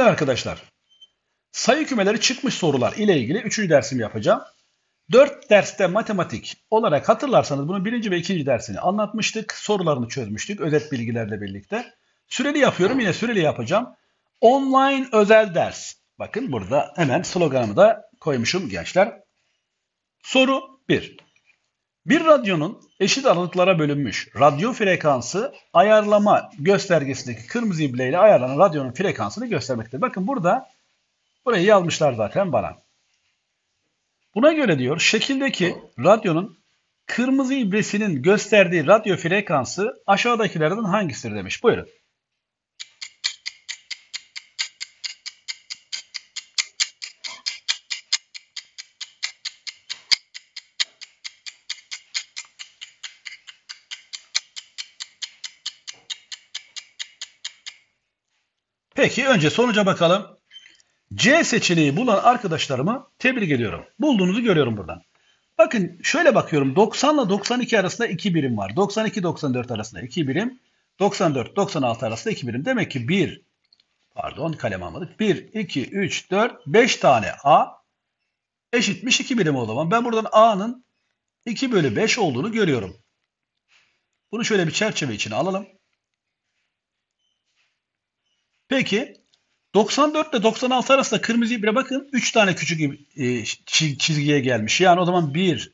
Günler arkadaşlar. Sayı kümeleri çıkmış sorular ile ilgili 3. dersimi yapacağım. 4 derste matematik olarak hatırlarsanız bunun birinci ve ikinci dersini anlatmıştık. Sorularını çözmüştük özet bilgilerle birlikte. Süreli yapıyorum yine süreli yapacağım. Online özel ders. Bakın burada hemen sloganımı da koymuşum gençler. Soru 1. Bir radyonun eşit aralıklara bölünmüş radyo frekansı ayarlama göstergesindeki kırmızı ibleyle ayarlanan radyonun frekansını göstermektedir. Bakın burada burayı yazmışlar zaten bana. Buna göre diyor şekildeki radyonun kırmızı ibresinin gösterdiği radyo frekansı aşağıdakilerden hangisidir demiş. Buyurun. Peki önce sonuca bakalım. C seçeneği bulan arkadaşlarımı tebrik ediyorum. Bulduğunuzu görüyorum buradan. Bakın şöyle bakıyorum. 90 ile 92 arasında 2 birim var. 92-94 arasında 2 birim. 94-96 arasında 2 birim. Demek ki 1, pardon kalem almadık. 1, 2, 3, 4, 5 tane A eşitmiş 2 birim o zaman. Ben buradan A'nın 2 bölü 5 olduğunu görüyorum. Bunu şöyle bir çerçeve içine alalım. Peki 94 ile 96 arasında kırmızı ibre bakın 3 tane küçük e, çizgiye gelmiş. Yani o zaman 1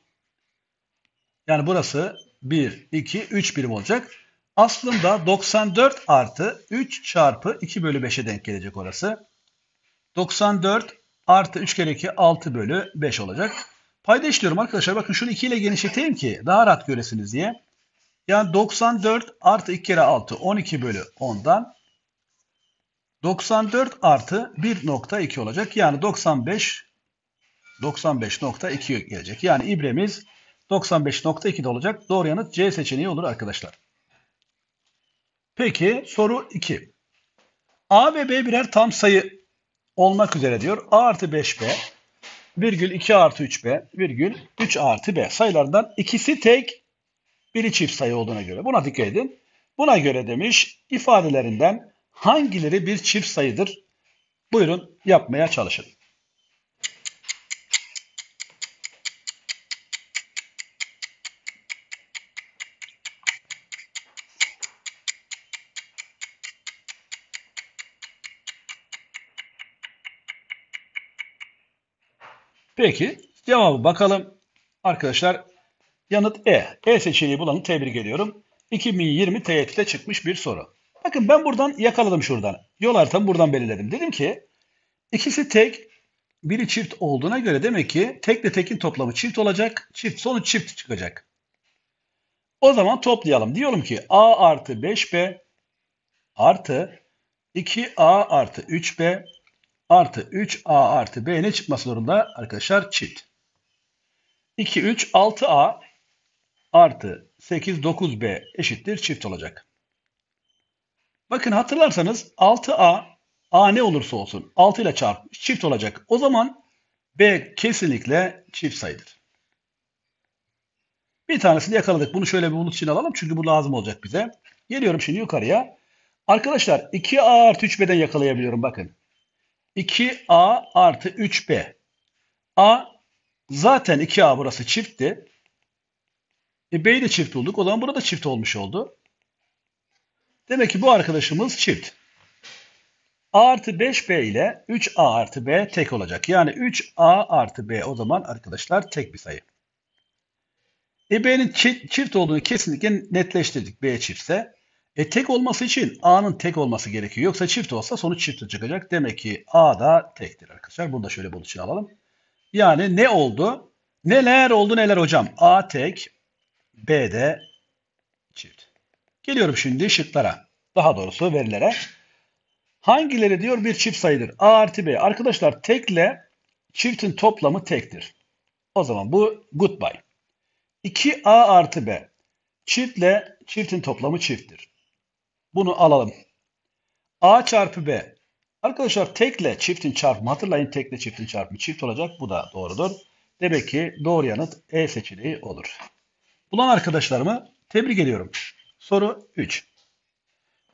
yani burası 1, 2, 3 birim olacak. Aslında 94 artı 3 çarpı 2 bölü 5'e denk gelecek orası. 94 artı 3 kere 2 6 bölü 5 olacak. Payda işliyorum arkadaşlar. Bakın şunu 2 ile genişleteyim ki daha rahat göresiniz diye. Yani 94 artı 2 kere 6 12 bölü 10'dan 94 artı 1.2 olacak. Yani 95 95.2 gelecek. Yani ibremiz 95.2'de olacak. Doğru yanıt C seçeneği olur arkadaşlar. Peki soru 2. A ve B birer tam sayı olmak üzere diyor. A artı 5B virgül 2 artı 3B virgül 3 artı B sayılardan ikisi tek biri çift sayı olduğuna göre. Buna dikkat edin. Buna göre demiş ifadelerinden hangileri bir çift sayıdır? Buyurun yapmaya çalışın. Peki cevabı bakalım. Arkadaşlar yanıt E. E seçeneği bulanı tebrik ediyorum. 2020 TYT'de çıkmış bir soru. Bakın ben buradan yakaladım şuradan. Yol haritamı buradan belirledim. Dedim ki ikisi tek, biri çift olduğuna göre demek ki tekle tekin toplamı çift olacak. Çift sonuç çift çıkacak. O zaman toplayalım. Diyorum ki A artı 5B artı 2A artı 3B artı 3A artı B ne çıkması zorunda arkadaşlar? Çift. 2, 3, 6A artı 8, 9B eşittir çift olacak. Bakın hatırlarsanız 6A A ne olursa olsun 6 ile çarpmış çift olacak. O zaman B kesinlikle çift sayıdır. Bir tanesini yakaladık. Bunu şöyle bir bulut için alalım. Çünkü bu lazım olacak bize. Geliyorum şimdi yukarıya. Arkadaşlar 2A artı 3B'den yakalayabiliyorum. Bakın. 2A artı 3B. A zaten 2A burası çiftti. E B'yi de çift bulduk. O zaman burada çift olmuş oldu. Demek ki bu arkadaşımız çift. A artı 5B ile 3A artı B tek olacak. Yani 3A artı B o zaman arkadaşlar tek bir sayı. E B'nin çift olduğunu kesinlikle netleştirdik. B çiftse. E tek olması için A'nın tek olması gerekiyor. Yoksa çift olsa sonuç çift çıkacak. Demek ki A da tektir arkadaşlar. Burada şöyle bunun için alalım. Yani ne oldu? Neler oldu neler hocam? A tek, B de. Geliyorum şimdi şıklara. Daha doğrusu verilere. Hangileri diyor bir çift sayıdır? A artı B. Arkadaşlar tekle çiftin toplamı tektir. O zaman bu goodbye. 2A artı B. Çiftle çiftin toplamı çifttir. Bunu alalım. A çarpı B. Arkadaşlar tekle çiftin çarpımı hatırlayın tekle çiftin çarpımı çift olacak. Bu da doğrudur. Demek ki doğru yanıt E seçeneği olur. Bulan arkadaşlarımı tebrik ediyorum. Soru 3.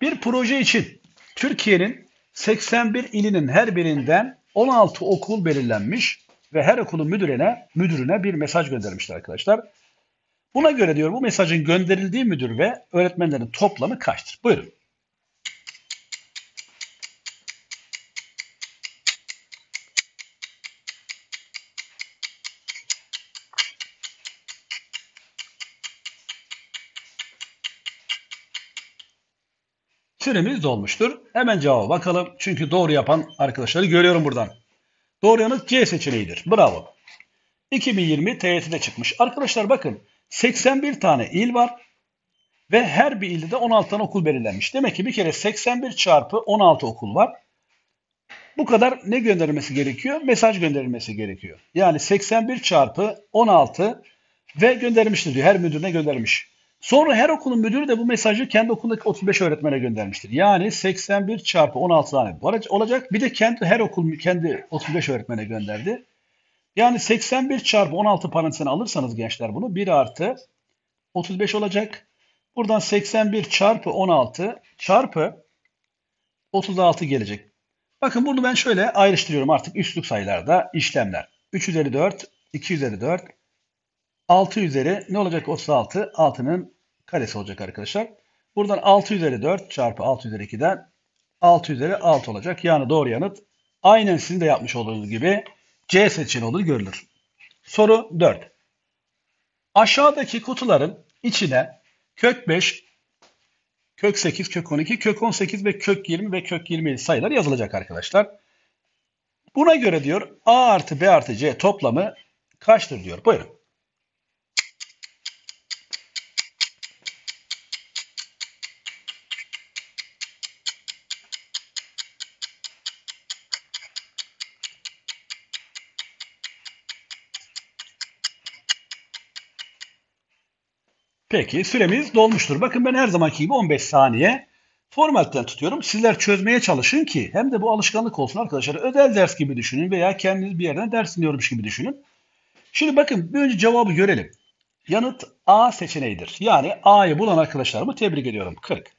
Bir proje için Türkiye'nin 81 ilinin her birinden 16 okul belirlenmiş ve her okulun müdürüne müdürüne bir mesaj göndermişler arkadaşlar. Buna göre diyor bu mesajın gönderildiği müdür ve öğretmenlerin toplamı kaçtır? Buyurun. Süremiz dolmuştur. Hemen cevaba bakalım. Çünkü doğru yapan arkadaşları görüyorum buradan. Doğru yanıt C seçeneğidir. Bravo. 2020 TYT'de çıkmış. Arkadaşlar bakın 81 tane il var ve her bir ilde de 16 tane okul belirlenmiş. Demek ki bir kere 81 çarpı 16 okul var. Bu kadar ne gönderilmesi gerekiyor? Mesaj gönderilmesi gerekiyor. Yani 81 çarpı 16 ve göndermiştir diyor. Her müdürüne göndermiş. Sonra her okulun müdürü de bu mesajı kendi okulundaki 35 öğretmene göndermiştir. Yani 81 çarpı 16 tane olacak. Bir de kendi her okul kendi 35 öğretmene gönderdi. Yani 81 çarpı 16 parantezine alırsanız gençler bunu 1 artı 35 olacak. Buradan 81 çarpı 16 çarpı 36 gelecek. Bakın bunu ben şöyle ayrıştırıyorum artık üstlük sayılarda işlemler. 3 üzeri 4, 2 üzeri 4, 6 üzeri ne olacak 36? 6'nın karesi olacak arkadaşlar. Buradan 6 üzeri 4 çarpı 6 üzeri 2'den 6 üzeri 6 olacak. Yani doğru yanıt aynen sizin de yapmış olduğunuz gibi C seçeneği olur görülür. Soru 4. Aşağıdaki kutuların içine kök 5, kök 8, kök 12, kök 18 ve kök 20 ve kök 27 sayılar yazılacak arkadaşlar. Buna göre diyor A artı B artı C toplamı kaçtır diyor. Buyurun. Peki süremiz dolmuştur. Bakın ben her zamanki gibi 15 saniye formalden tutuyorum. Sizler çözmeye çalışın ki hem de bu alışkanlık olsun arkadaşlar. Özel ders gibi düşünün veya kendiniz bir yerden ders dinliyormuş gibi düşünün. Şimdi bakın bir önce cevabı görelim. Yanıt A seçeneğidir. Yani A'yı bulan arkadaşlarımı tebrik ediyorum. 40.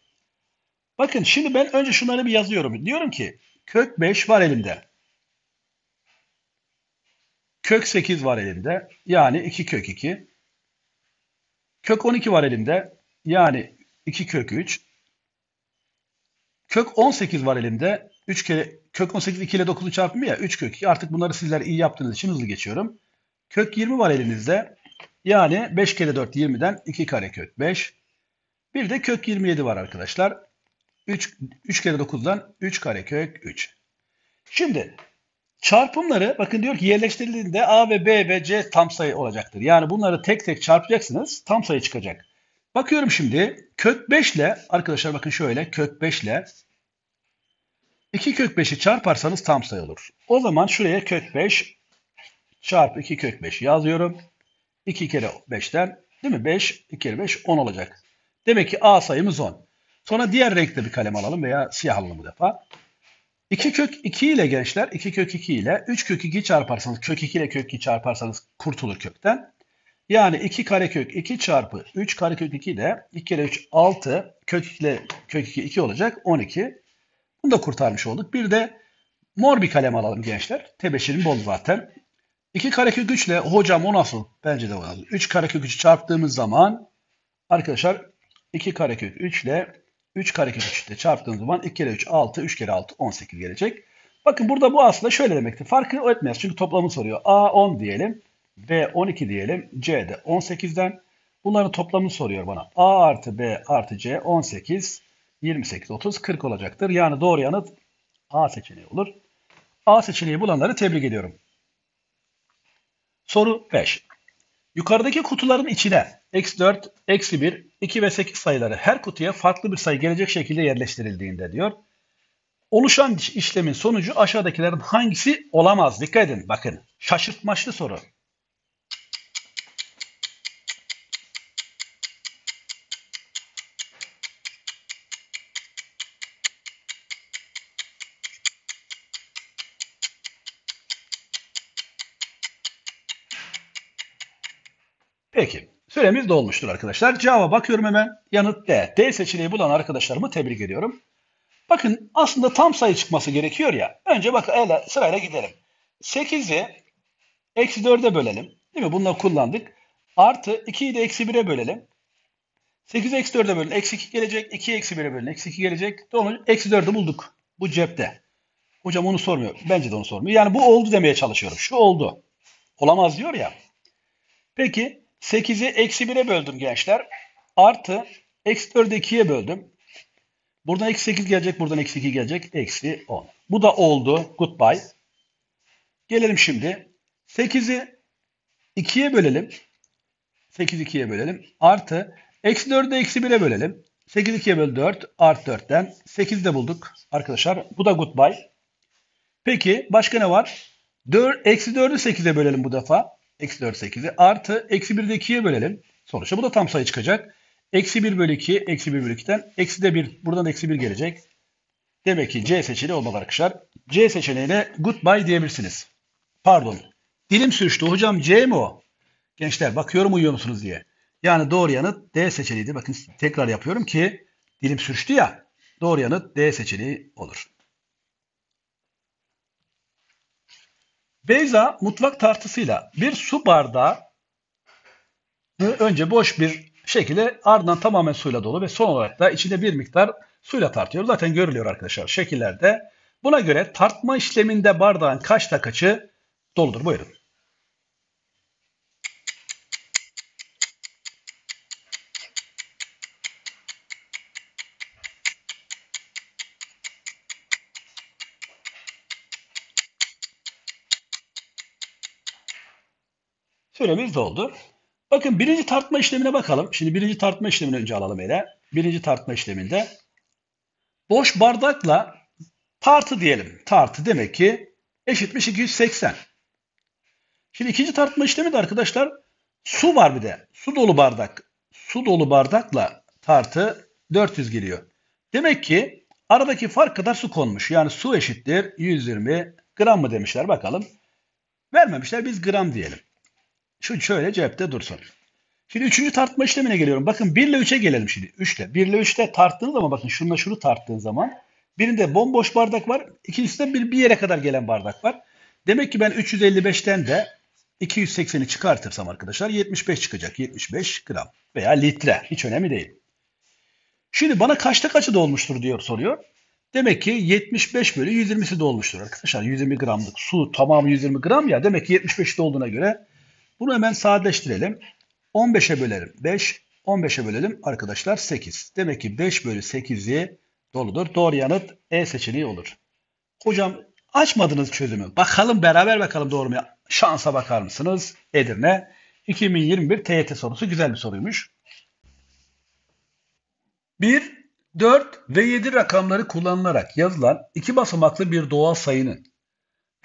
Bakın şimdi ben önce şunları bir yazıyorum. Diyorum ki kök 5 var elimde. Kök 8 var elimde. Yani 2 kök 2. Kök 12 var elimde. Yani 2 kök 3. Kök 18 var elimde. 3 kere kök 18 2 ile 9'u çarpımı ya 3 kök 2. Artık bunları sizler iyi yaptığınız için hızlı geçiyorum. Kök 20 var elinizde. Yani 5 kere 4 20'den 2 kare kök 5. Bir de kök 27 var arkadaşlar. 3, 3 kere 9'dan 3 kare kök 3. Şimdi Çarpımları bakın diyor ki yerleştirildiğinde A ve B ve C tam sayı olacaktır. Yani bunları tek tek çarpacaksınız tam sayı çıkacak. Bakıyorum şimdi kök 5 ile arkadaşlar bakın şöyle kök 5 ile 2 kök 5'i çarparsanız tam sayı olur. O zaman şuraya kök 5 çarpı 2 kök 5 yazıyorum. 2 kere 5'ten değil mi? 5, 2 kere 5 10 olacak. Demek ki A sayımız 10. Sonra diğer renkte bir kalem alalım veya siyah alalım bu defa. 2 kök 2 ile gençler 2 kök 2 ile 3 kök 2 çarparsanız kök 2 ile kök 2 çarparsanız kurtulur kökten. Yani 2 karekök 2 çarpı 3 karekök 2 ile 2 kere 3 6 kök 2 ile kök 2 2 olacak 12. Bunu da kurtarmış olduk. Bir de mor bir kalem alalım gençler. Tebeşirim bol zaten. 2 karekök 3 ile hocam o nasıl? Bence de o nasıl? 3 karekök 3'ü çarptığımız zaman arkadaşlar 2 karekök 3 ile 3 karekök 3 ile çarptığım zaman 2 kere 3 6, 3 kere 6 18 gelecek. Bakın burada bu aslında şöyle demektir. Farkı etmez çünkü toplamı soruyor. A 10 diyelim, B 12 diyelim, C de 18'den. Bunların toplamını soruyor bana. A artı B artı C 18, 28, 30, 40 olacaktır. Yani doğru yanıt A seçeneği olur. A seçeneği bulanları tebrik ediyorum. Soru 5. Yukarıdaki kutuların içine eksi 4, eksi 1, 2 ve 8 sayıları her kutuya farklı bir sayı gelecek şekilde yerleştirildiğinde diyor. Oluşan işlemin sonucu aşağıdakilerin hangisi olamaz? Dikkat edin bakın şaşırtmaçlı soru. Peki. Süremiz dolmuştur arkadaşlar. Cevaba bakıyorum hemen. Yanıt D. D seçeneği bulan arkadaşlarımı tebrik ediyorum. Bakın aslında tam sayı çıkması gerekiyor ya. Önce bak sırayla gidelim. 8'i eksi 4'e bölelim. Değil mi? Bunları kullandık. Artı 2'yi de eksi 1'e bölelim. 8'i eksi 4'e bölün. Eksi 2 gelecek. 2'yi eksi 1'e bölün. Eksi 2 gelecek. Doğru. Eksi 4'ü bulduk. Bu cepte. Hocam onu sormuyor. Bence de onu sormuyor. Yani bu oldu demeye çalışıyorum. Şu oldu. Olamaz diyor ya. Peki 8'i eksi 1'e böldüm gençler. Artı eksi 4'ü 2'ye böldüm. Buradan eksi 8 gelecek. Buradan eksi 2 gelecek. Eksi 10. Bu da oldu. Goodbye. Gelelim şimdi. 8'i 2'ye bölelim. 8 2'ye bölelim. Artı eksi 4'ü eksi 1'e bölelim. 8 2'ye böl 4 artı 4'ten 8 de bulduk arkadaşlar. Bu da goodbye. Peki başka ne var? 4, eksi 4'ü 8'e bölelim bu defa. Eksi 4 8'i. Artı eksi 1'i de 2'ye bölelim. Sonuçta bu da tam sayı çıkacak. Eksi 1 bölü 2, eksi 1 bölü 2'den eksi de 1. Buradan eksi 1 gelecek. Demek ki C seçeneği olmalı arkadaşlar. C seçeneğine goodbye diyebilirsiniz. Pardon. Dilim sürçtü. Hocam C mi o? Gençler bakıyorum uyuyor musunuz diye. Yani doğru yanıt D seçeneğiydi. Bakın tekrar yapıyorum ki dilim sürçtü ya. Doğru yanıt D seçeneği olur. Beyza mutfak tartısıyla bir su bardağı önce boş bir şekilde ardından tamamen suyla dolu ve son olarak da içinde bir miktar suyla tartıyor. Zaten görülüyor arkadaşlar şekillerde. Buna göre tartma işleminde bardağın kaçta kaçı doludur? Buyurun. Süremiz doldu. Bakın birinci tartma işlemine bakalım. Şimdi birinci tartma işlemini önce alalım ele. Birinci tartma işleminde boş bardakla tartı diyelim. Tartı demek ki eşitmiş 280. Şimdi ikinci tartma işlemi de arkadaşlar su var bir de. Su dolu bardak. Su dolu bardakla tartı 400 geliyor. Demek ki aradaki fark kadar su konmuş. Yani su eşittir 120 gram mı demişler bakalım. Vermemişler biz gram diyelim. Şu şöyle cepte dursun. Şimdi üçüncü tartma işlemine geliyorum. Bakın 1 ile 3'e gelelim şimdi. 3 ile. 1 ile 3'te tarttığınız zaman bakın şununla şunu tarttığın zaman birinde bomboş bardak var. İkincisinde bir, bir yere kadar gelen bardak var. Demek ki ben 355'ten de 280'i çıkartırsam arkadaşlar 75 çıkacak. 75 gram veya litre. Hiç önemli değil. Şimdi bana kaçta kaçı dolmuştur diyor soruyor. Demek ki 75 bölü 120'si dolmuştur arkadaşlar. 120 gramlık su tamamı 120 gram ya. Demek ki 75'te olduğuna göre bunu hemen sadeleştirelim. 15'e bölelim 5, 15'e bölelim arkadaşlar 8. Demek ki 5 bölü 8'i doludur. Doğru yanıt E seçeneği olur. Hocam açmadınız çözümü. Bakalım beraber bakalım doğru mu? Şansa bakar mısınız? Edirne 2021 TYT sorusu güzel bir soruymuş. 1, 4 ve 7 rakamları kullanılarak yazılan iki basamaklı bir doğal sayının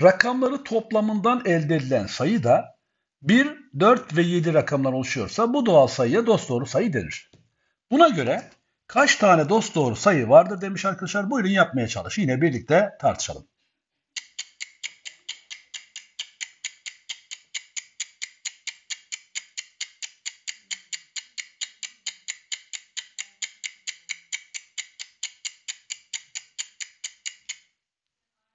rakamları toplamından elde edilen sayı da 1, 4 ve 7 rakamlar oluşuyorsa bu doğal sayıya dosdoğru sayı denir. Buna göre kaç tane dosdoğru sayı vardır demiş arkadaşlar. Buyurun yapmaya çalış. Yine birlikte tartışalım.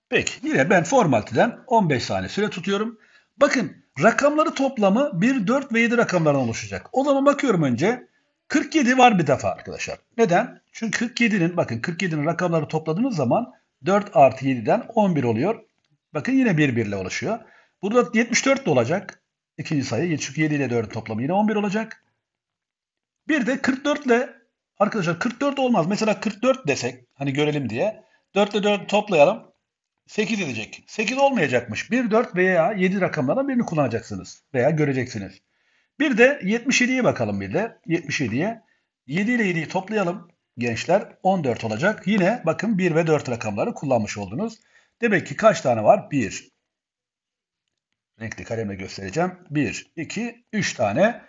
Peki yine ben formaliteden 15 saniye süre tutuyorum. Bakın rakamları toplamı 1, 4 ve 7 rakamlardan oluşacak. O zaman bakıyorum önce 47 var bir defa arkadaşlar. Neden? Çünkü 47'nin bakın 47'nin rakamları topladığınız zaman 4 artı 7'den 11 oluyor. Bakın yine 1 1 ile oluşuyor. Burada 74 de olacak. İkinci sayı. Çünkü 7 ile 4'ün toplamı yine 11 olacak. Bir de 44 ile arkadaşlar 44 olmaz. Mesela 44 desek hani görelim diye. 4 ile 4 toplayalım. 8 edecek. 8 olmayacakmış. 1, 4 veya 7 rakamlardan birini kullanacaksınız. Veya göreceksiniz. Bir de 77'ye bakalım bir de. 77'ye. 7 ile 7'yi toplayalım gençler. 14 olacak. Yine bakın 1 ve 4 rakamları kullanmış oldunuz. Demek ki kaç tane var? 1. Renkli kalemle göstereceğim. 1, 2, 3 tane.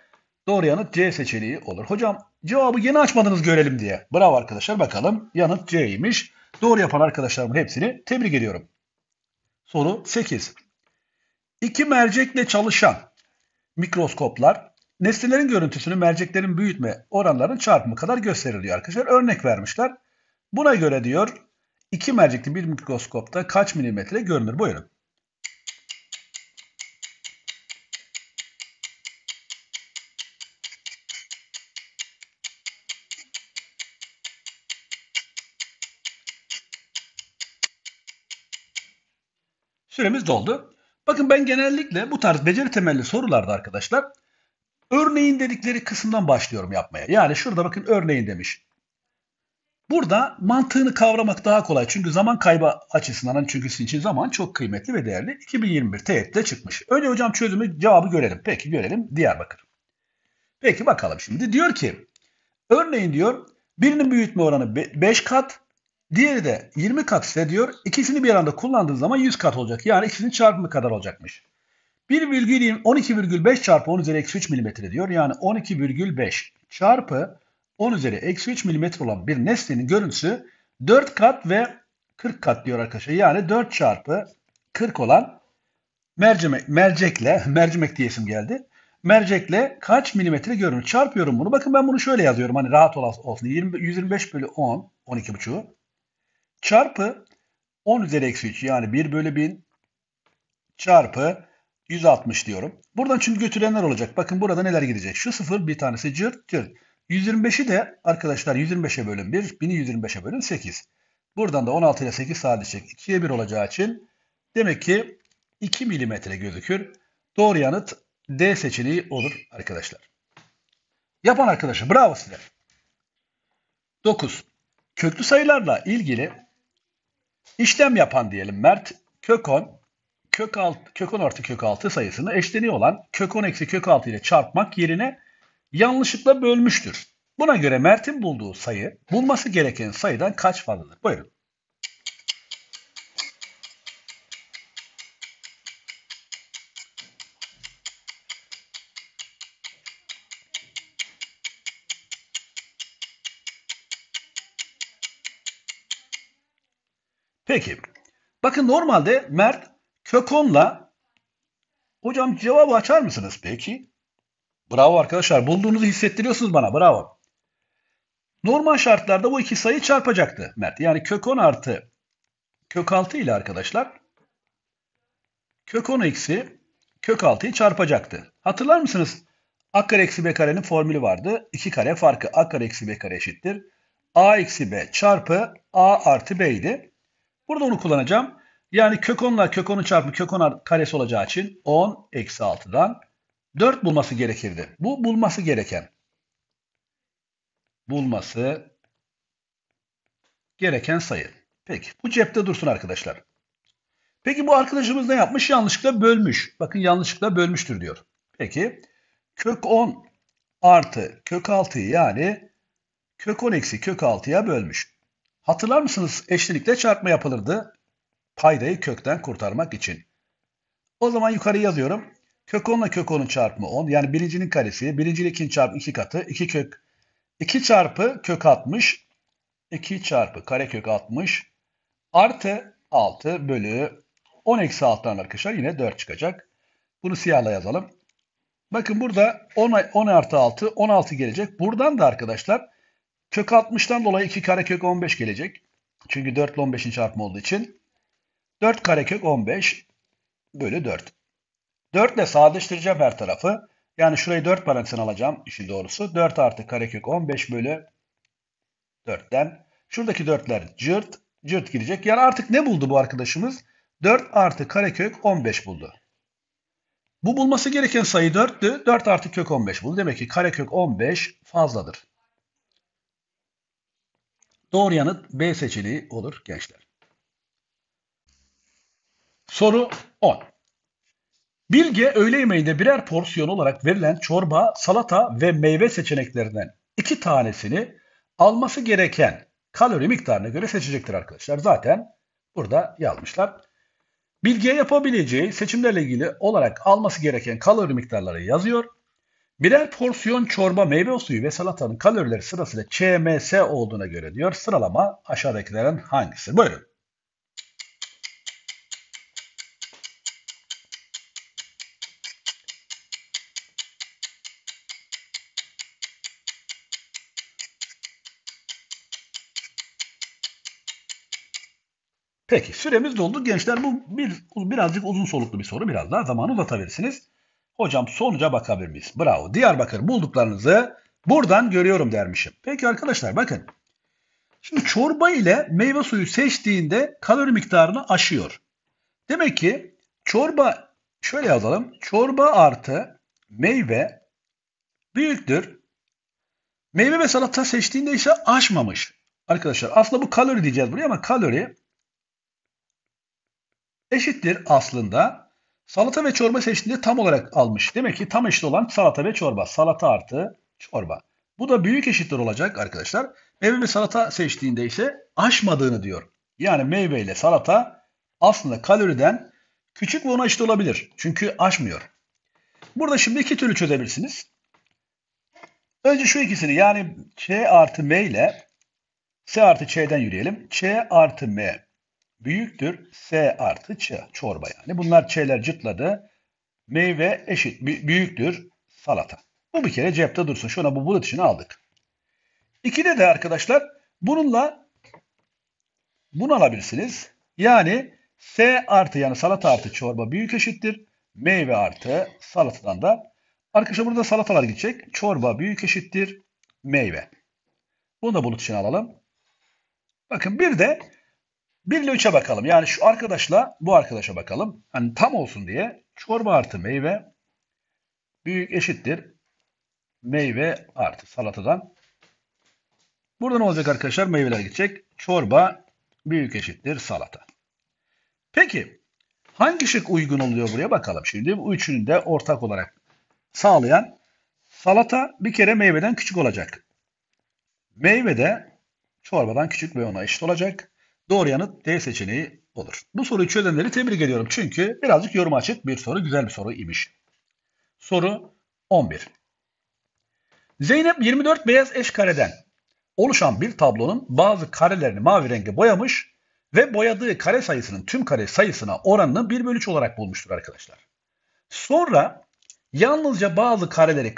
Doğru yanıt C seçeneği olur. Hocam cevabı yeni açmadınız görelim diye. Bravo arkadaşlar bakalım. Yanıt C'ymiş. Doğru yapan arkadaşlarımın hepsini tebrik ediyorum. Soru 8. İki mercekle çalışan mikroskoplar nesnelerin görüntüsünü merceklerin büyütme oranlarının çarpımı kadar gösteriliyor arkadaşlar. Örnek vermişler. Buna göre diyor iki mercekli bir mikroskopta kaç milimetre görünür? Buyurun. Süremiz doldu. Bakın ben genellikle bu tarz beceri temelli sorularda arkadaşlar örneğin dedikleri kısımdan başlıyorum yapmaya. Yani şurada bakın örneğin demiş. Burada mantığını kavramak daha kolay. Çünkü zaman kaybı açısından hani çünkü sizin için zaman çok kıymetli ve değerli. 2021 TET'de çıkmış. Önce hocam çözümü cevabı görelim. Peki görelim Diyarbakır. Peki bakalım şimdi. Diyor ki örneğin diyor birinin büyütme oranı 5 kat diğeri de 20 kat ise diyor ikisini bir anda kullandığın zaman 100 kat olacak. Yani ikisinin çarpımı kadar olacakmış. 12,5 çarpı 10 üzeri eksi 3 milimetre diyor. Yani 12,5 çarpı 10 üzeri eksi 3 milimetre olan bir nesnenin görüntüsü 4 kat ve 40 kat diyor arkadaşlar. Yani 4 çarpı 40 olan mercimek, mercekle, mercimek diyesim geldi. Mercekle kaç milimetre görünür? Çarpıyorum bunu. Bakın ben bunu şöyle yazıyorum. Hani rahat olsun. 20, 125 bölü 10, 12,5 çarpı 10 üzeri eksi 3 yani 1 bölü 1000 çarpı 160 diyorum. Buradan çünkü götürenler olacak. Bakın burada neler gidecek. Şu sıfır bir tanesi cırt cırt. 125'i de arkadaşlar 125'e bölün 1, 1000'i 125'e bölün 8. Buradan da 16 ile 8 sadeleşecek. 2'ye 1 olacağı için demek ki 2 milimetre gözükür. Doğru yanıt D seçeneği olur arkadaşlar. Yapan arkadaşlar bravo size. 9. Köklü sayılarla ilgili işlem yapan diyelim Mert kök 10 kök 6 kök 10 artı kök 6 sayısını eşleniği olan kök 10 eksi kök 6 ile çarpmak yerine yanlışlıkla bölmüştür. Buna göre Mert'in bulduğu sayı bulması gereken sayıdan kaç fazladır? Buyurun. Peki. Bakın normalde Mert kök 10'la hocam cevabı açar mısınız peki? Bravo arkadaşlar. Bulduğunuzu hissettiriyorsunuz bana. Bravo. Normal şartlarda bu iki sayı çarpacaktı Mert. Yani kök 10 artı kök 6 ile arkadaşlar kök 10 eksi kök 6'yı çarpacaktı. Hatırlar mısınız? A kare eksi B karenin formülü vardı. 2 kare farkı A kare eksi B kare eşittir. A eksi B çarpı A artı B idi. Burada onu kullanacağım. Yani kök 10 ile kök 10'un çarpımı kök 10 karesi olacağı için 10 eksi 6'dan 4 bulması gerekirdi. Bu bulması gereken. Bulması gereken sayı. Peki bu cepte dursun arkadaşlar. Peki bu arkadaşımız ne yapmış? Yanlışlıkla bölmüş. Bakın yanlışlıkla bölmüştür diyor. Peki kök 10 artı kök 6'yı yani kök 10 eksi kök 6'ya bölmüş. Hatırlar mısınız? Eşlenikle çarpma yapılırdı. Paydayı kökten kurtarmak için. O zaman yukarı yazıyorum. Kök 10 ile kök 10'un çarpımı 10. Yani birincinin karesi. Birinci ile ikinci çarpı 2 katı. 2 kök 2 çarpı kök 60. 2 çarpı karekök 60. Artı 6 bölü 10 eksi 6'dan arkadaşlar yine 4 çıkacak. Bunu siyahla yazalım. Bakın burada 10, 10 artı 6 16 gelecek. Buradan da arkadaşlar kök 60'tan dolayı 2 karekök 15 gelecek. Çünkü 4 ile 15'in çarpımı olduğu için. 4 karekök 15 bölü 4. 4 ile sadeleştireceğim her tarafı. Yani şurayı 4 parantezine alacağım işin doğrusu. 4 artı karekök 15 bölü 4'ten. Şuradaki 4'ler cırt cırt gidecek. Yani artık ne buldu bu arkadaşımız? 4 artı karekök 15 buldu. Bu bulması gereken sayı 4'tü. 4 artı kök 15 buldu. Demek ki karekök 15 fazladır. Doğru yanıt B seçeneği olur gençler. Soru 10. Bilge öğle yemeğinde birer porsiyon olarak verilen çorba, salata ve meyve seçeneklerinden iki tanesini alması gereken kalori miktarına göre seçecektir arkadaşlar. Zaten burada yazmışlar. Bilgiye yapabileceği seçimlerle ilgili olarak alması gereken kalori miktarları yazıyor. Birer porsiyon çorba, meyve suyu ve salatanın kalorileri sırasıyla ÇMS olduğuna göre diyor. Sıralama aşağıdakilerin hangisi? Buyurun. Peki süremiz doldu. Gençler bu bir, birazcık uzun soluklu bir soru. Biraz daha zamanı uzatabilirsiniz. Hocam sonuca bakabilir miyiz? Bravo. Diyarbakır bulduklarınızı buradan görüyorum dermişim. Peki arkadaşlar bakın. Şimdi çorba ile meyve suyu seçtiğinde kalori miktarını aşıyor. Demek ki çorba şöyle yazalım. Çorba artı meyve büyüktür. Meyve ve salata seçtiğinde ise aşmamış. Arkadaşlar aslında bu kalori diyeceğiz buraya ama kalori eşittir aslında. Salata ve çorba seçtiğinde tam olarak almış. Demek ki tam eşit olan salata ve çorba. Salata artı çorba. Bu da büyük eşittir olacak arkadaşlar. Meyve ve salata seçtiğinde ise aşmadığını diyor. Yani meyve ile salata aslında kaloriden küçük ve ona eşit olabilir. Çünkü aşmıyor. Burada şimdi iki türlü çözebilirsiniz. Önce şu ikisini yani Ç artı M ile S artı Ç'den yürüyelim. Ç artı M büyüktür S artı Ç. Çorba yani. Bunlar Ç'ler cıtladı. Meyve eşit büyüktür salata. Bu bir kere cepte dursun. Şuna bu bulut işini aldık. İkide de arkadaşlar bununla bunu alabilirsiniz. Yani S artı yani salata artı çorba büyük eşittir. Meyve artı salatadan da arkadaşlar burada salatalar gidecek. Çorba büyük eşittir. Meyve. Bunu da bulut için alalım. Bakın bir de 1 ile 3'e bakalım. Yani şu arkadaşla bu arkadaşa bakalım. Hani tam olsun diye çorba artı meyve büyük eşittir. Meyve artı salatadan. Burada ne olacak arkadaşlar? Meyveler gidecek. Çorba büyük eşittir salata. Peki hangi şık uygun oluyor buraya bakalım. Şimdi bu üçünü de ortak olarak sağlayan salata bir kere meyveden küçük olacak. Meyve de çorbadan küçük ve ona eşit olacak. Doğru yanıt D seçeneği olur. Bu soruyu çözenleri tebrik ediyorum. Çünkü birazcık yorum açık bir soru, güzel bir soru imiş. Soru 11. Zeynep 24 beyaz eş kareden oluşan bir tablonun bazı karelerini mavi renge boyamış ve boyadığı kare sayısının tüm kare sayısına oranını 1 bölü 3 olarak bulmuştur arkadaşlar. Sonra yalnızca bazı kareleri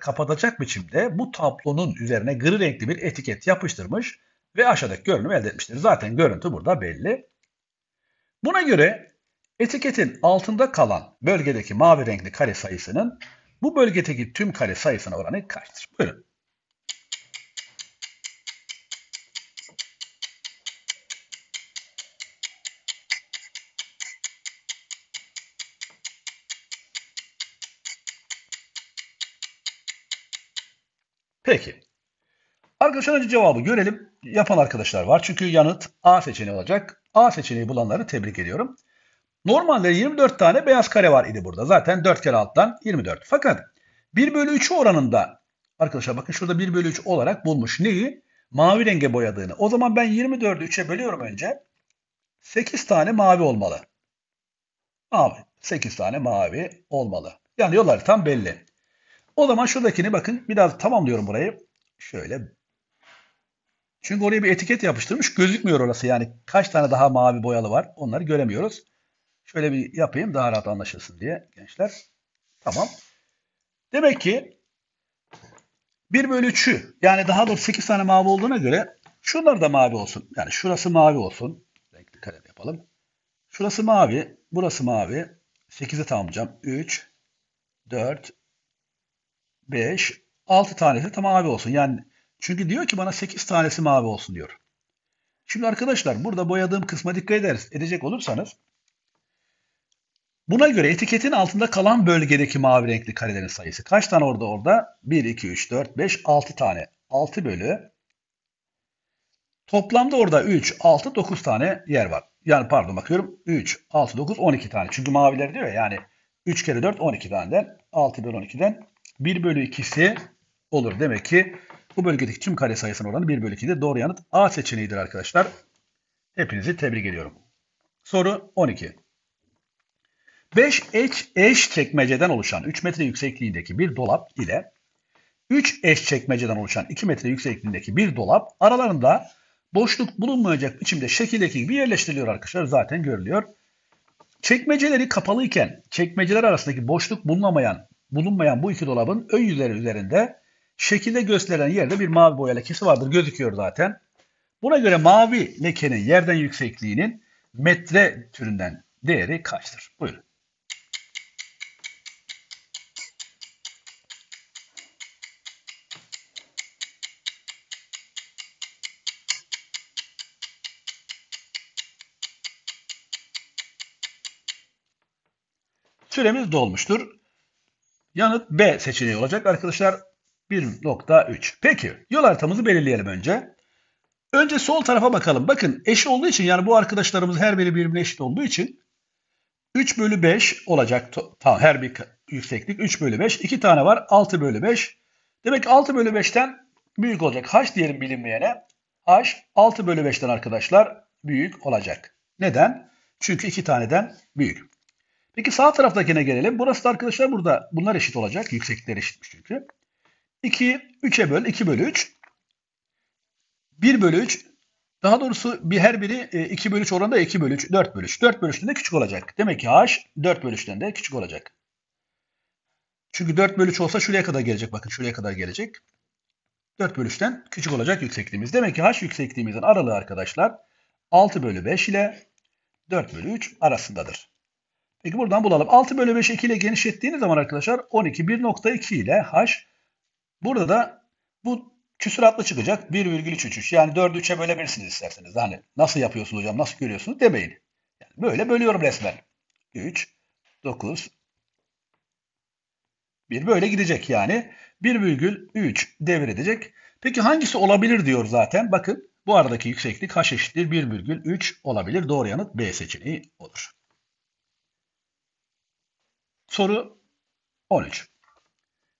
kapatacak biçimde bu tablonun üzerine gri renkli bir etiket yapıştırmış ve aşağıdaki görünümü elde etmiştir. Zaten görüntü burada belli. Buna göre etiketin altında kalan bölgedeki mavi renkli kare sayısının bu bölgedeki tüm kare sayısına oranı kaçtır? Buyurun. Peki. Arkadaşlar önce cevabı görelim. Yapan arkadaşlar var. Çünkü yanıt A seçeneği olacak. A seçeneği bulanları tebrik ediyorum. Normalde 24 tane beyaz kare var idi burada. Zaten 4 kere alttan 24. Fakat 1 bölü 3 oranında arkadaşlar bakın şurada 1 bölü 3 olarak bulmuş. Neyi? Mavi renge boyadığını. O zaman ben 24'ü 3'e bölüyorum önce. 8 tane mavi olmalı. Mavi. 8 tane mavi olmalı. Yani yolları tam belli. O zaman şuradakini bakın biraz tamamlıyorum burayı. Şöyle. Çünkü oraya bir etiket yapıştırmış. Gözükmüyor orası yani. Kaç tane daha mavi boyalı var onları göremiyoruz. Şöyle bir yapayım daha rahat anlaşılsın diye gençler. Tamam. Demek ki 1 bölü 3'ü yani daha doğrusu 8 tane mavi olduğuna göre şunlar da mavi olsun. Yani şurası mavi olsun. Renkli kalem yapalım. Şurası mavi. Burası mavi. 8'e tamamlayacağım. 3, 4, 5, 6 tanesi tam mavi olsun. Yani çünkü diyor ki bana 8 tanesi mavi olsun diyor. Şimdi arkadaşlar burada boyadığım kısma dikkat ederiz, edecek olursanız buna göre etiketin altında kalan bölgedeki mavi renkli karelerin sayısı. Kaç tane orada orada? 1, 2, 3, 4, 5, 6 tane. 6 bölü. Toplamda orada 3, 6, 9 tane yer var. Yani pardon bakıyorum 3, 6, 9, 12 tane. Çünkü maviler diyor ya yani 3 kere 4, 12 taneden 6 bölü 12'den 1 bölü 2'si olur. Demek ki bu bölgedeki tüm kare sayısının oranı 1 bölü 2'de doğru yanıt A seçeneğidir arkadaşlar. Hepinizi tebrik ediyorum. Soru 12. 5 eş, eş çekmeceden oluşan 3 metre yüksekliğindeki bir dolap ile 3 eş çekmeceden oluşan 2 metre yüksekliğindeki bir dolap aralarında boşluk bulunmayacak biçimde şekildeki gibi yerleştiriliyor arkadaşlar. Zaten görülüyor. Çekmeceleri kapalıyken çekmeceler arasındaki boşluk bulunamayan bulunmayan bu iki dolabın ön yüzleri üzerinde şekilde gösterilen yerde bir mavi boya lekesi vardır. Gözüküyor zaten. Buna göre mavi lekenin yerden yüksekliğinin metre türünden değeri kaçtır? Buyurun. Süremiz dolmuştur. Yanıt B seçeneği olacak arkadaşlar. 1.3. Peki yol haritamızı belirleyelim önce. Önce sol tarafa bakalım. Bakın eşit olduğu için yani bu arkadaşlarımız her biri birbirine eşit olduğu için 3 bölü 5 olacak. Tamam her bir yükseklik 3 bölü 5. 2 tane var 6 bölü 5. Demek ki 6 bölü 5'ten büyük olacak. H diyelim bilinmeyene. H 6 bölü 5'ten arkadaşlar büyük olacak. Neden? Çünkü 2 taneden büyük. Peki sağ taraftakine gelelim. Burası da arkadaşlar burada bunlar eşit olacak. Yükseklikler eşitmiş çünkü. 2, 3'e böl. 2 bölü 3. 1 bölü 3. Daha doğrusu bir her biri 2 e, bölü 3 oranında 2 bölü 3, 4 bölü 3. 4 bölü 3'ten de küçük olacak. Demek ki h 4 bölü 3'ten de küçük olacak. Çünkü 4 bölü 3 olsa şuraya kadar gelecek. Bakın şuraya kadar gelecek. 4 bölü 3'ten küçük olacak yüksekliğimiz. Demek ki h yüksekliğimizin aralığı arkadaşlar 6 bölü 5 ile 4 bölü 3 arasındadır. Peki buradan bulalım. 6 bölü 5 2 ile genişlettiğiniz zaman arkadaşlar 12 1.2 ile h. Burada da bu küsuratlı çıkacak 1,33. Yani 4'ü 3'e bölebilirsiniz isterseniz. Hani nasıl yapıyorsunuz hocam nasıl görüyorsunuz demeyin. Yani böyle bölüyorum resmen. 3, 9, 1 böyle gidecek yani. 1,3 devredecek. Peki hangisi olabilir diyor zaten. Bakın bu aradaki yükseklik h eşittir 1,3 olabilir. Doğru yanıt B seçeneği olur. Soru 13.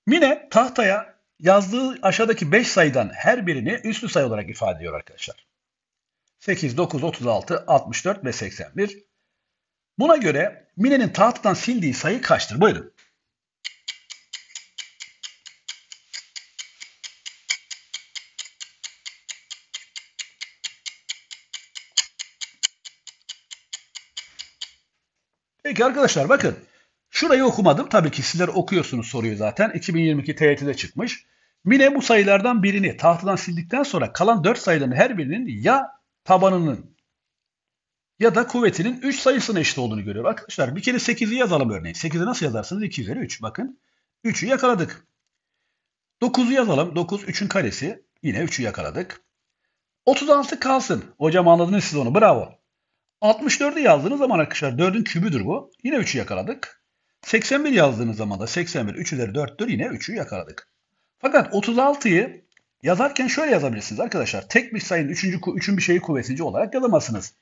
Mine tahtaya yazdığı aşağıdaki 5 sayıdan her birini üslü sayı olarak ifade ediyor arkadaşlar. 8, 9, 36, 64 ve 81. Buna göre Mine'nin tahtadan sildiği sayı kaçtır? Buyurun. Peki arkadaşlar bakın Şurayı okumadım. Tabii ki sizler okuyorsunuz soruyu zaten. 2022 TYT'de çıkmış. Mine bu sayılardan birini tahtadan sildikten sonra kalan 4 sayıların her birinin ya tabanının ya da kuvvetinin 3 sayısına eşit olduğunu görüyor. Arkadaşlar bir kere 8'i yazalım örneğin. 8'i nasıl yazarsınız? 2 üzeri 3. Bakın 3'ü yakaladık. 9'u yazalım. 9 3'ün karesi. Yine 3'ü yakaladık. 36 kalsın. Hocam anladınız siz onu. Bravo. 64'ü yazdığınız zaman arkadaşlar 4'ün kübüdür bu. Yine 3'ü yakaladık. 81 yazdığınız zaman da 81 3 üzeri 4'tür yine 3'ü yakaladık. Fakat 36'yı yazarken şöyle yazabilirsiniz arkadaşlar. Tek bir sayının 3. 3'ün bir şeyi kuvvetince olarak yazamazsınız.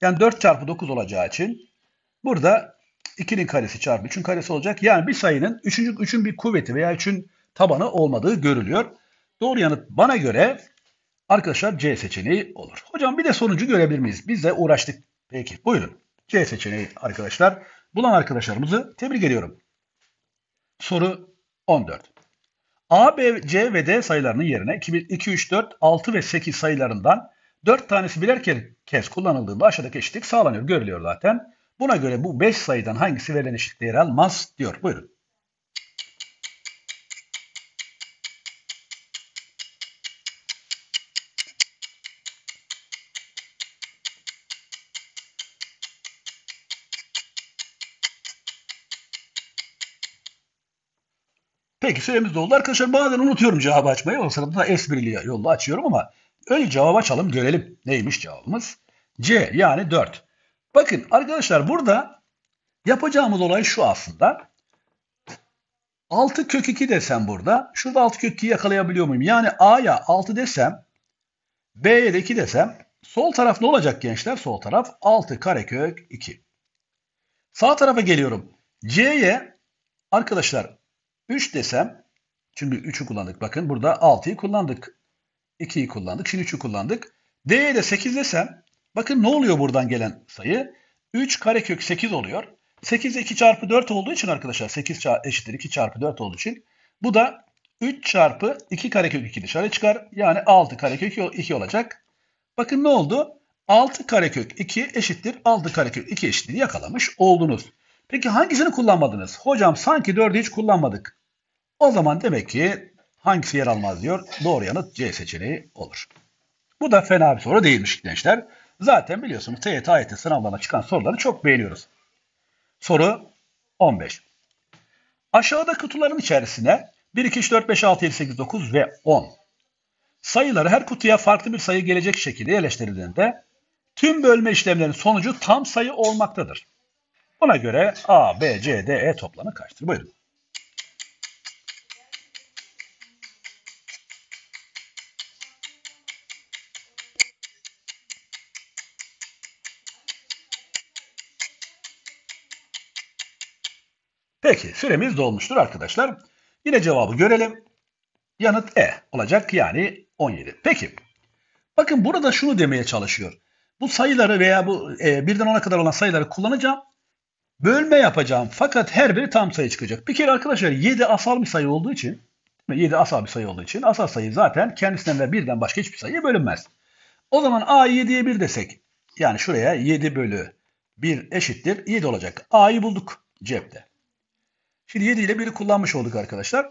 Yani 4 çarpı 9 olacağı için burada 2'nin karesi çarpı 3'ün karesi olacak. Yani bir sayının 3. 3'ün bir kuvveti veya 3'ün tabanı olmadığı görülüyor. Doğru yanıt bana göre arkadaşlar C seçeneği olur. Hocam bir de sonucu görebilir miyiz? Biz de uğraştık. Peki buyurun. C seçeneği arkadaşlar. Bulan arkadaşlarımızı tebrik ediyorum. Soru 14. A, B, C ve D sayılarının yerine 2, 3, 4, 6 ve 8 sayılarından 4 tanesi birer kez kullanıldığında aşağıdaki eşitlik sağlanıyor. Görülüyor zaten. Buna göre bu 5 sayıdan hangisi verilen eşitlikte yer almaz diyor. Buyurun. Peki süremiz doldu. Arkadaşlar bazen unutuyorum cevabı açmayı. O sırada da esprili yolla açıyorum ama önce cevap açalım görelim. Neymiş cevabımız? C yani 4. Bakın arkadaşlar burada yapacağımız olay şu aslında. 6 kök 2 desem burada. Şurada 6 kök 2 yakalayabiliyor muyum? Yani A'ya 6 desem B'ye de 2 desem sol taraf ne olacak gençler? Sol taraf 6 karekök 2. Sağ tarafa geliyorum. C'ye arkadaşlar 3 desem, çünkü 3'ü kullandık. Bakın burada 6'yı kullandık. 2'yi kullandık. Şimdi 3'ü kullandık. D'ye de 8 desem, bakın ne oluyor buradan gelen sayı? 3 karekök 8 oluyor. 8 2 çarpı 4 olduğu için arkadaşlar 8 eşittir 2 çarpı 4 olduğu için bu da 3 çarpı 2 karekök 2 dışarı çıkar. Yani 6 karekök 2 olacak. Bakın ne oldu? 6 karekök 2 eşittir 6 karekök 2 eşitliğini yakalamış oldunuz. Peki hangisini kullanmadınız? Hocam sanki 4'ü hiç kullanmadık. O zaman demek ki hangisi yer almaz diyor. Doğru yanıt C seçeneği olur. Bu da fena bir soru değilmiş gençler. Zaten biliyorsunuz TYT, AYT sınavlarına çıkan soruları çok beğeniyoruz. Soru 15. Aşağıda kutuların içerisine 1, 2, 3, 4, 5, 6, 7, 8, 9 ve 10 sayıları her kutuya farklı bir sayı gelecek şekilde yerleştirildiğinde tüm bölme işlemlerinin sonucu tam sayı olmaktadır. Buna göre A, B, C, D, E toplamı kaçtır? Buyurun. Peki süremiz dolmuştur arkadaşlar. Yine cevabı görelim. Yanıt E olacak yani 17. Peki bakın burada şunu demeye çalışıyor. Bu sayıları veya bu e, birden 10'a kadar olan sayıları kullanacağım. Bölme yapacağım fakat her biri tam sayı çıkacak. Bir kere arkadaşlar 7 asal bir sayı olduğu için 7 asal bir sayı olduğu için asal sayı zaten kendisinden ve birden başka hiçbir sayıya bölünmez. O zaman A'yı 7'ye 1 desek yani şuraya 7 bölü 1 eşittir 7 olacak. A'yı bulduk cepte. Şimdi 7 ile 1'i kullanmış olduk arkadaşlar.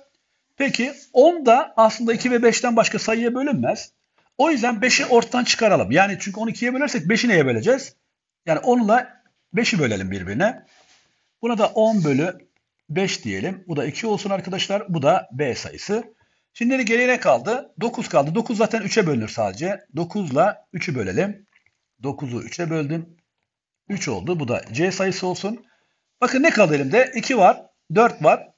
Peki 10 da aslında 2 ve 5'ten başka sayıya bölünmez. O yüzden 5'i ortadan çıkaralım. Yani çünkü 12'ye bölersek 5'i neye böleceğiz? Yani 10 ile 5'i bölelim birbirine. Buna da 10 bölü 5 diyelim. Bu da 2 olsun arkadaşlar. Bu da B sayısı. Şimdi geriye ne kaldı? 9 kaldı. 9 zaten 3'e bölünür sadece. 9 ile 3'ü bölelim. 9'u 3'e böldüm. 3 oldu. Bu da C sayısı olsun. Bakın ne kaldı elimde? 2 var. 4 var.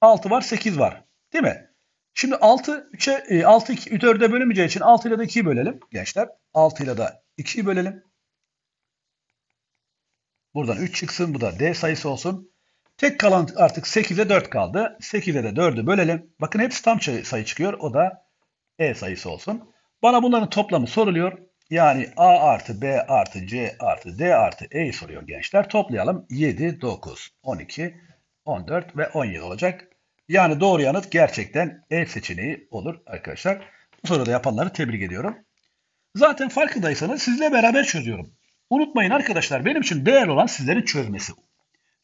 6 var. 8 var. Değil mi? Şimdi 6 3'e 6 2 4'e bölünmeyeceği için 6 ile de 2'yi bölelim gençler. 6 ile de 2'yi bölelim. Buradan 3 çıksın. Bu da D sayısı olsun. Tek kalan artık 8'e 4 kaldı. 8'e de 4'ü bölelim. Bakın hepsi tam sayı çıkıyor. O da E sayısı olsun. Bana bunların toplamı soruluyor. Yani A artı B artı C artı D artı E'yi soruyor gençler. Toplayalım. 7, 9, 12, 14 ve 17 olacak. Yani doğru yanıt gerçekten E seçeneği olur arkadaşlar. Bu soruda yapanları tebrik ediyorum. Zaten farkındaysanız sizle beraber çözüyorum. Unutmayın arkadaşlar benim için değerli olan sizlerin çözmesi.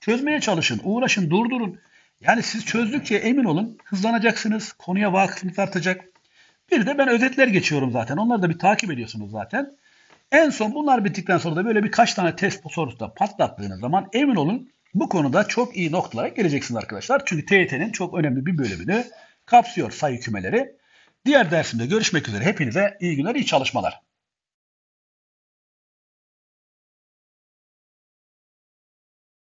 Çözmeye çalışın, uğraşın, durdurun. Yani siz çözdükçe emin olun hızlanacaksınız, konuya vakıfınız artacak. Bir de ben özetler geçiyorum zaten. Onları da bir takip ediyorsunuz zaten. En son bunlar bittikten sonra da böyle birkaç tane test sorusu da patlattığınız zaman emin olun bu konuda çok iyi noktalara geleceksiniz arkadaşlar. Çünkü TYT'nin çok önemli bir bölümünü kapsıyor sayı kümeleri. Diğer dersimde görüşmek üzere. Hepinize iyi günler, iyi çalışmalar.